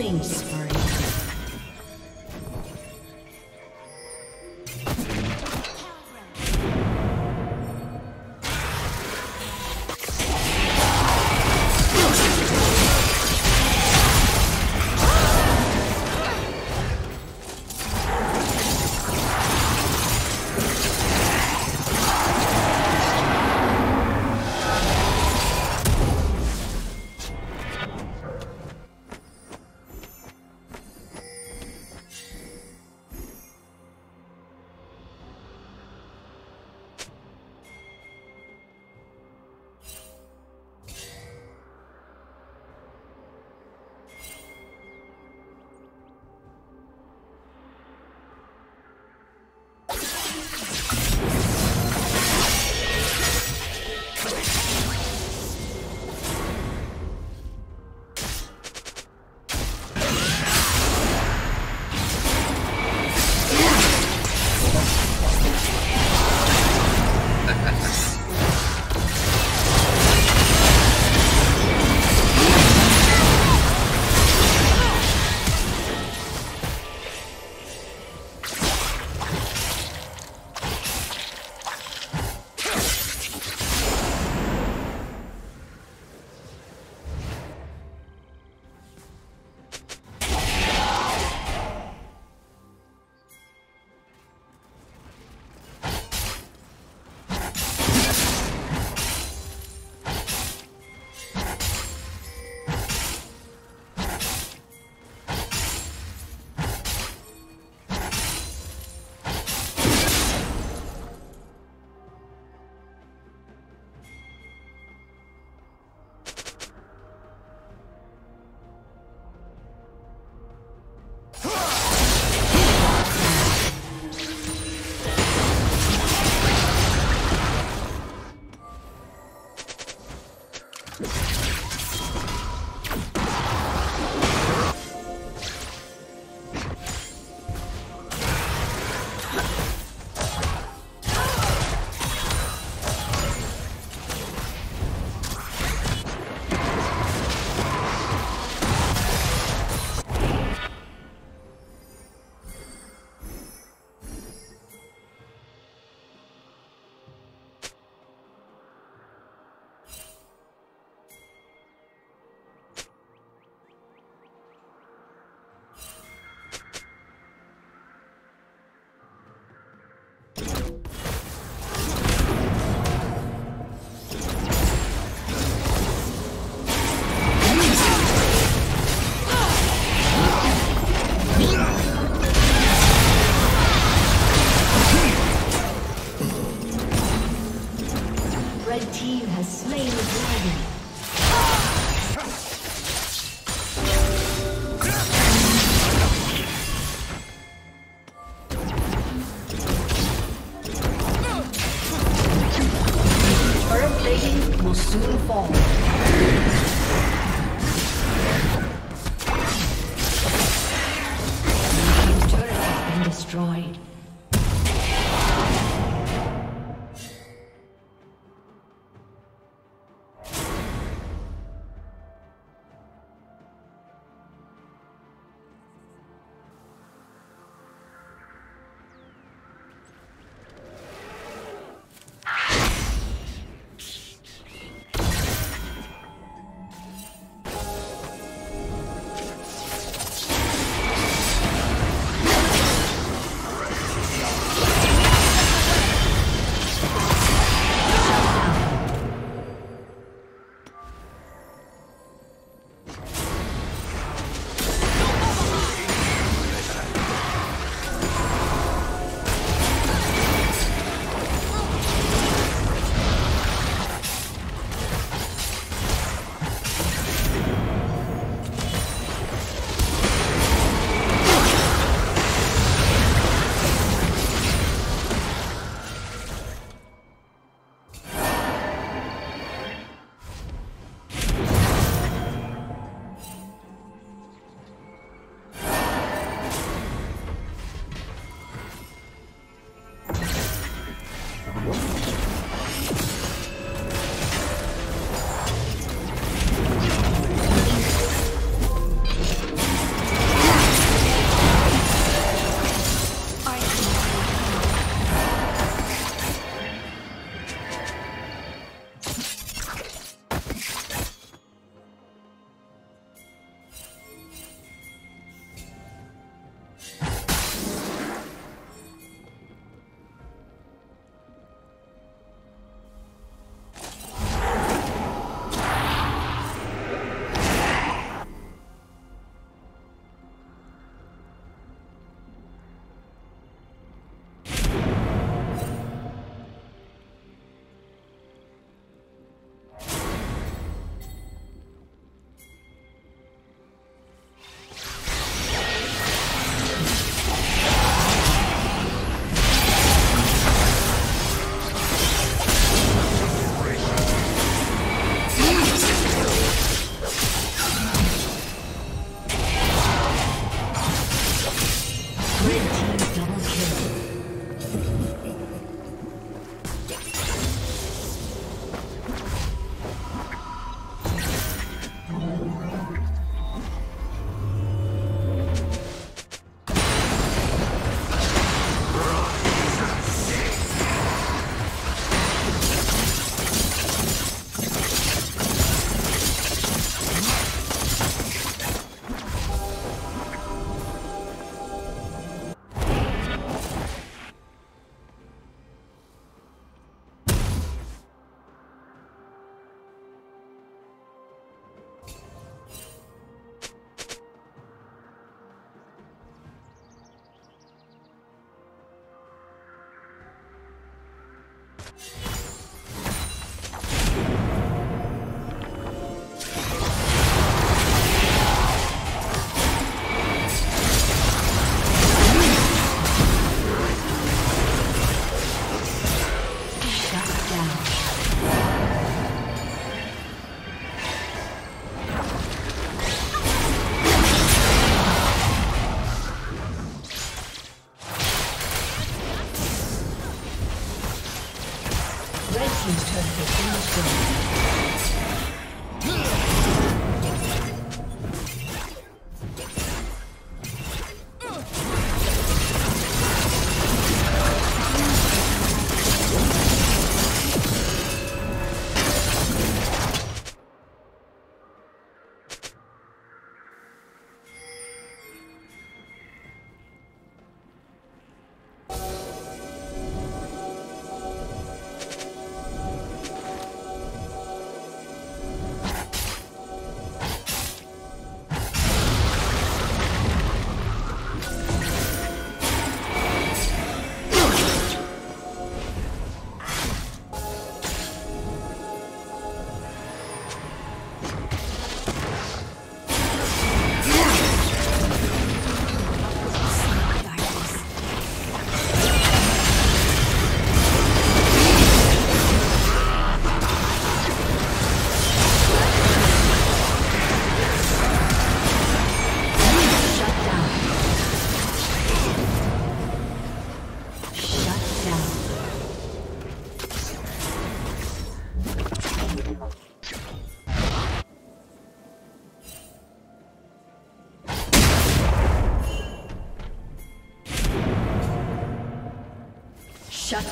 Killing spree.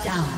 Down.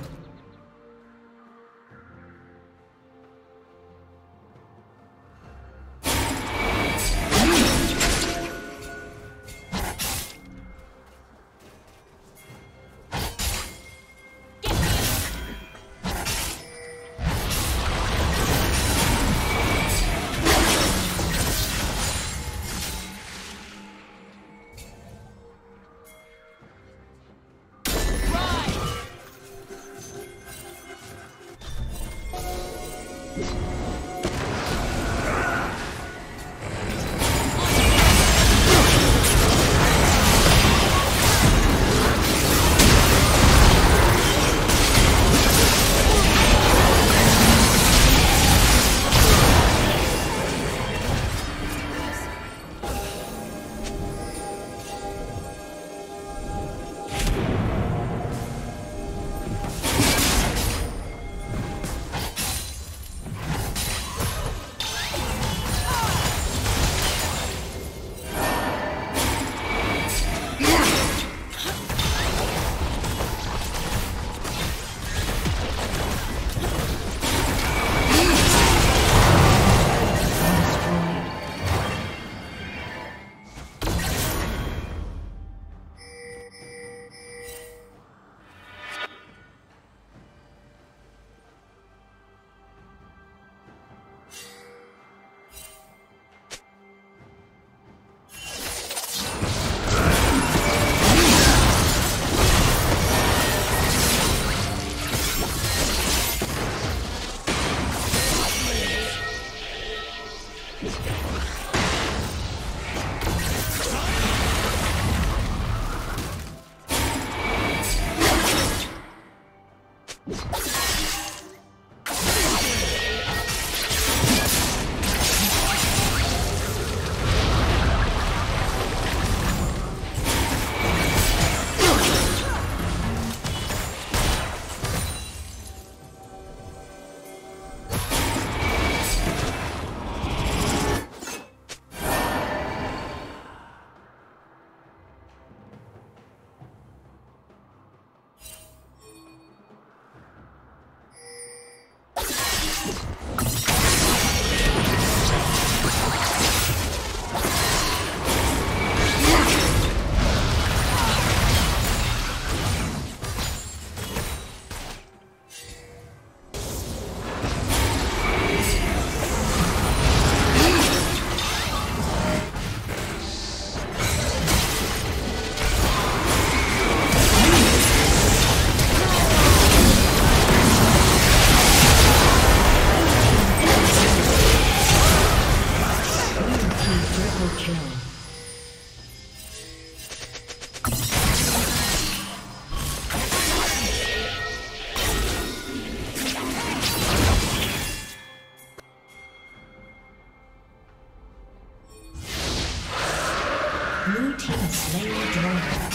Blue team slain the dragon.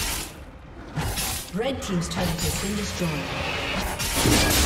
Red team's turret has been destroyed.